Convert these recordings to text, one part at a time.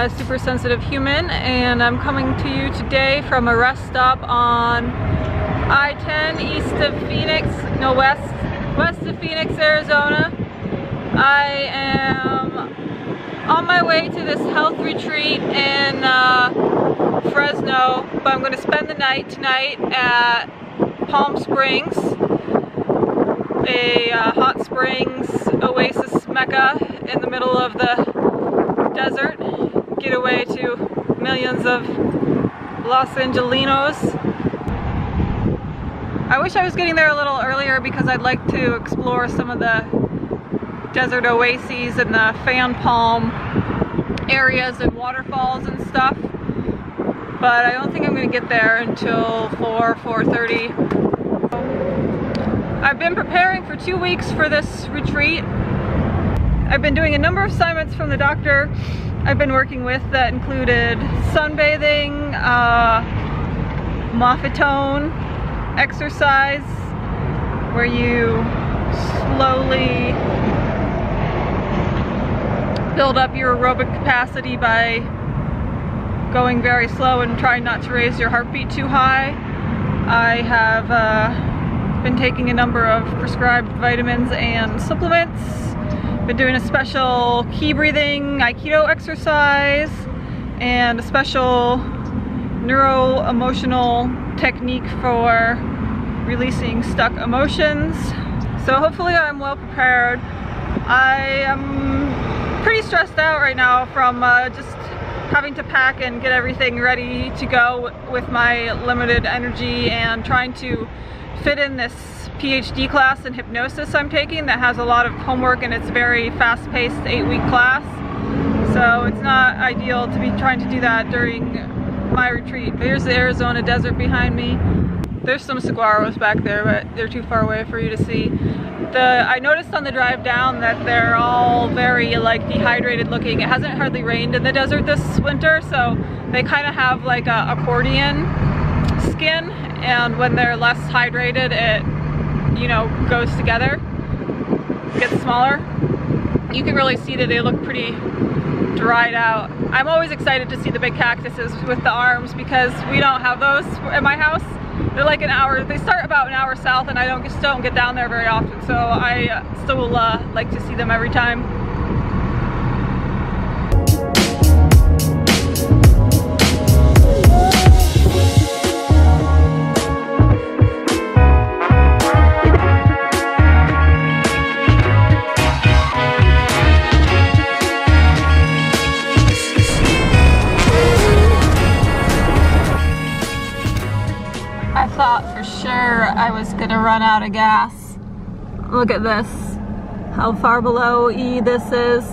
A super sensitive human and I'm coming to you today from a rest stop on I-10 east of Phoenix, no west, west of Phoenix, Arizona. I am on my way to this health retreat in uh, Fresno, but I'm going to spend the night tonight at Palm Springs, a uh, hot springs oasis mecca in the middle of the desert, getaway to millions of Los Angelinos. I wish I was getting there a little earlier because I'd like to explore some of the desert oases and the fan palm areas and waterfalls and stuff. But I don't think I'm going to get there until 4, 4.30. I've been preparing for two weeks for this retreat I've been doing a number of assignments from the doctor I've been working with that included sunbathing, uh, Maffetone, exercise, where you slowly build up your aerobic capacity by going very slow and trying not to raise your heartbeat too high. I have uh, been taking a number of prescribed vitamins and supplements been doing a special ki breathing Aikido exercise and a special neuro-emotional technique for releasing stuck emotions. So hopefully I'm well prepared. I am pretty stressed out right now from uh, just having to pack and get everything ready to go with my limited energy and trying to fit in this PhD class in hypnosis I'm taking that has a lot of homework and it's very fast-paced eight-week class. So it's not ideal to be trying to do that during my retreat. There's the Arizona desert behind me. There's some saguaros back there, but they're too far away for you to see. The I noticed on the drive down that they're all very like dehydrated looking. It hasn't hardly rained in the desert this winter, so they kind of have like a accordion skin, and when they're less hydrated, it you know, goes together, gets smaller. You can really see that they look pretty dried out. I'm always excited to see the big cactuses with the arms because we don't have those at my house. They're like an hour, they start about an hour south and I don't just don't get down there very often. So I still uh, like to see them every time. Run out of gas. Look at this. How far below E this is.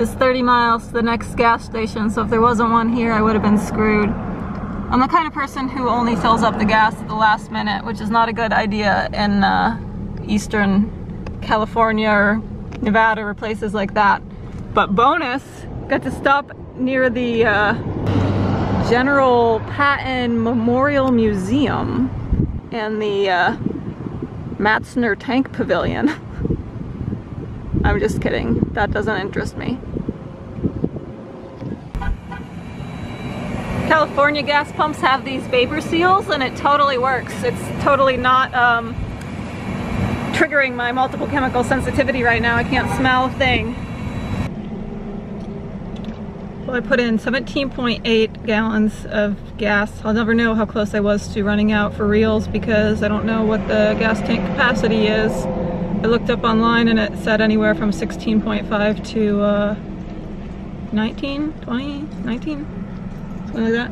It's 30 miles to the next gas station, so if there wasn't one here, I would have been screwed. I'm the kind of person who only fills up the gas at the last minute, which is not a good idea in uh, Eastern California or Nevada or places like that. But bonus, got to stop near the uh, General Patton Memorial Museum and the uh, Matzner Tank Pavilion. I'm just kidding. That doesn't interest me. California gas pumps have these vapor seals and it totally works. It's totally not um, triggering my multiple chemical sensitivity right now. I can't smell a thing. I put in 17.8 gallons of gas. I'll never know how close I was to running out for reals because I don't know what the gas tank capacity is. I looked up online and it said anywhere from 16.5 to uh, 19, 20, 19, something like that.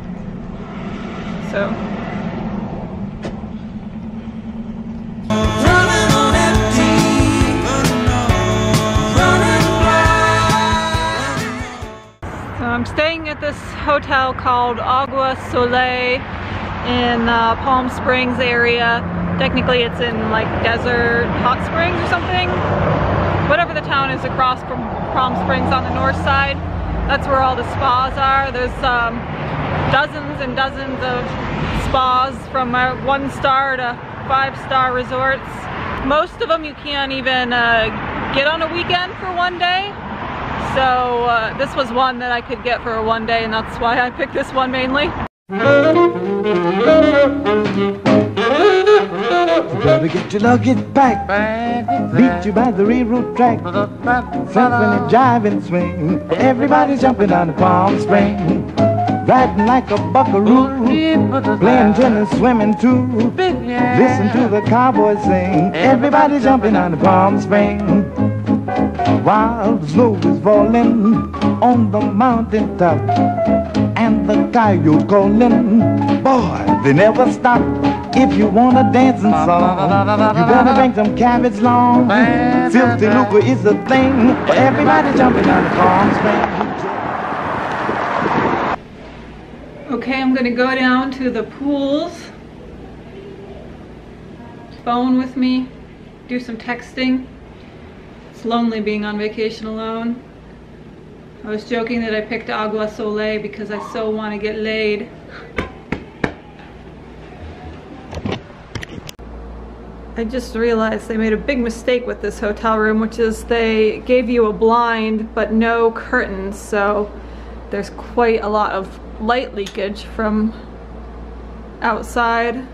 So I'm staying at this hotel called Agua Soleil in uh, Palm Springs area. Technically it's in like desert hot springs or something. Whatever the town is across from Palm Springs on the north side. That's where all the spas are. There's um, dozens and dozens of spas from uh, one star to five star resorts. Most of them you can't even uh, get on a weekend for one day So uh, this was one that I could get for one day and that's why I picked this one mainly. Gotta get your luggage back. Meet you by the railroad track. Jive and swing. Everybody's jumping on the Palm Spring. Riding like a buckaroo. Playing tennis, swimming too. Listen to the cowboys sing. Everybody's jumping on the Palm Spring. While the snow is falling on the mountain top. And the coyote calling. Boy, they never stop. If you want a dancing song, you better bring some cabbage long. Filthy lucre is the thing for everybody jumping on the Palm. Okay, I'm gonna go down to the pools. Phone with me, do some texting. Lonely being on vacation alone. I was joking that I picked Agua Soleil because I so want to get laid. I just realized they made a big mistake with this hotel room, which is they gave you a blind but no curtains, so there's quite a lot of light leakage from outside.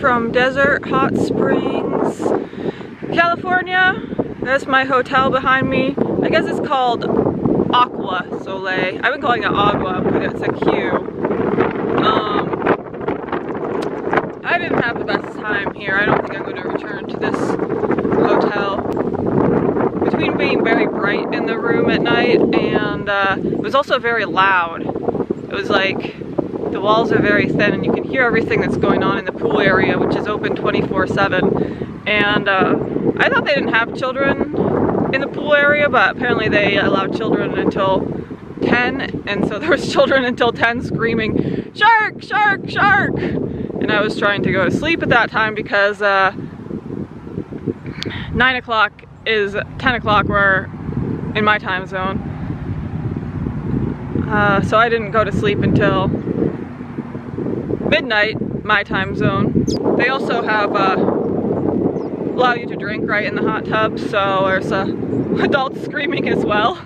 From Desert Hot Springs, California. That's my hotel behind me. I guess it's called Aqua Soleil. I've been calling it Agua, but it's a Q. Um, I didn't have the best time here. I don't think I'm going to return to this hotel. Between being very bright in the room at night and uh, it was also very loud. It was like the walls are very thin and you can hear everything that's going on in the pool area, which is open 24-7. And uh, I thought they didn't have children in the pool area, but apparently they allow children until 10. And so there was children until 10 screaming, shark, shark, shark. And I was trying to go to sleep at that time because uh, 9 o'clock is 10 o'clock where in my time zone. Uh, so I didn't go to sleep until midnight, my time zone. They also have, uh, allow you to drink right in the hot tub, so there's uh, adults screaming as well.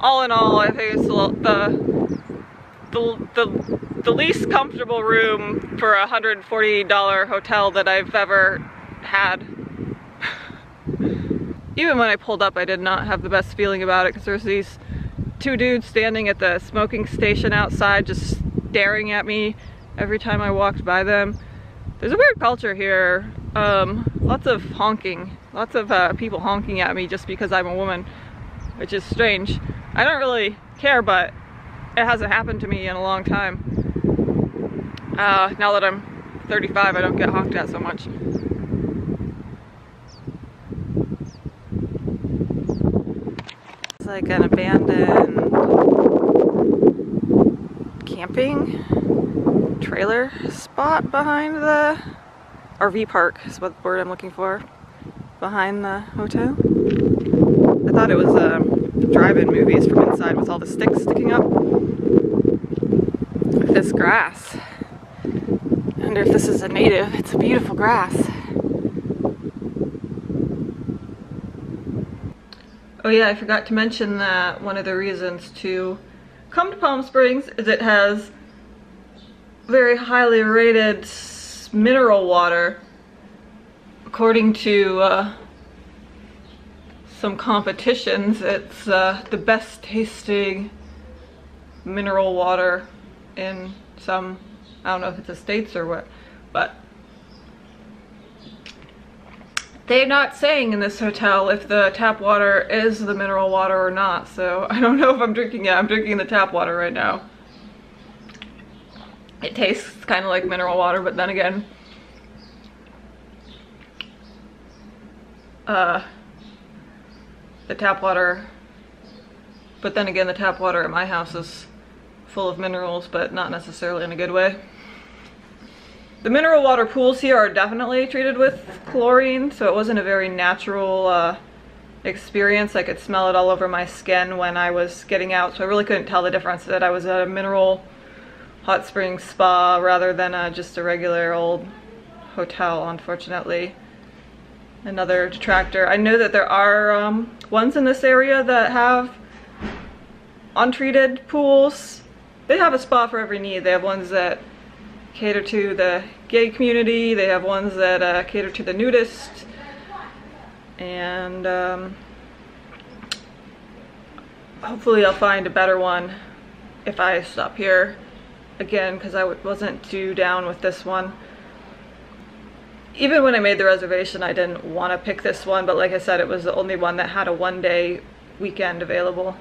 All in all, I think it's the, the, the, the least comfortable room for a $140 hotel that I've ever had. Even when I pulled up, I did not have the best feeling about it because there's these two dudes standing at the smoking station outside just staring at me every time I walked by them. There's a weird culture here. Um, lots of honking. Lots of uh, people honking at me just because I'm a woman, which is strange. I don't really care, but it hasn't happened to me in a long time. Uh, now that I'm 35, I don't get honked at so much. Like an abandoned camping trailer spot behind the RV park is what the word I'm looking for behind the hotel. I thought it was um, drive-in movies from inside with all the sticks sticking up. This grass. I wonder if this is a native. It's a beautiful grass. Oh yeah, I forgot to mention that one of the reasons to come to Palm Springs is it has very highly rated mineral water according to uh, some competitions it's uh, the best tasting mineral water in some I don't know if it's the states or what but they're not saying in this hotel if the tap water is the mineral water or not, so I don't know if I'm drinking it. I'm drinking the tap water right now. It tastes kind of like mineral water, but then again, uh, the tap water, but then again, the tap water at my house is full of minerals, but not necessarily in a good way. The mineral water pools here are definitely treated with chlorine, so it wasn't a very natural uh, experience. I could smell it all over my skin when I was getting out, so I really couldn't tell the difference that I was at a mineral hot spring spa rather than uh, just a regular old hotel, unfortunately. Another detractor. I know that there are um, ones in this area that have untreated pools. They have a spa for every need. They have ones that cater to the gay community. They have ones that uh, cater to the nudist. And um, hopefully I'll find a better one if I stop here again because I wasn't too down with this one. Even when I made the reservation, I didn't want to pick this one, but like I said, it was the only one that had a one day weekend available.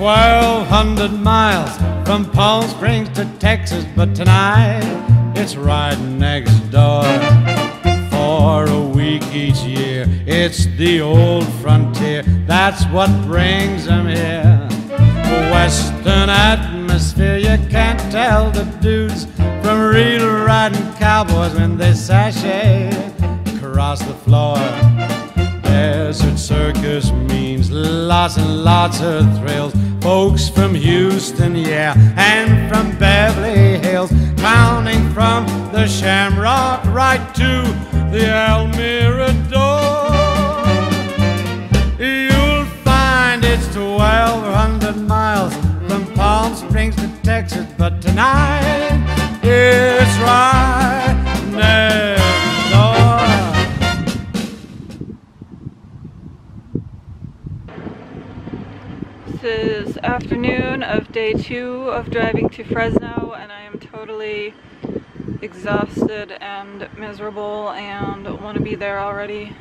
1,200 miles from Palm Springs to Texas, but tonight it's right next door. For a week each year, it's the old frontier, that's what brings them here. Western atmosphere, you can't tell the dudes from real riding cowboys when they sashay across the floor. Desert Circus means lots and lots of thrills. Folks from Houston, yeah, and from Beverly Hills, counting from the Shamrock right to the El Mirador. You'll find it's 1,200 miles from Palm Springs to Texas, but tonight it's right This is afternoon of day two of driving to Fresno and I am totally exhausted and miserable and want to be there already.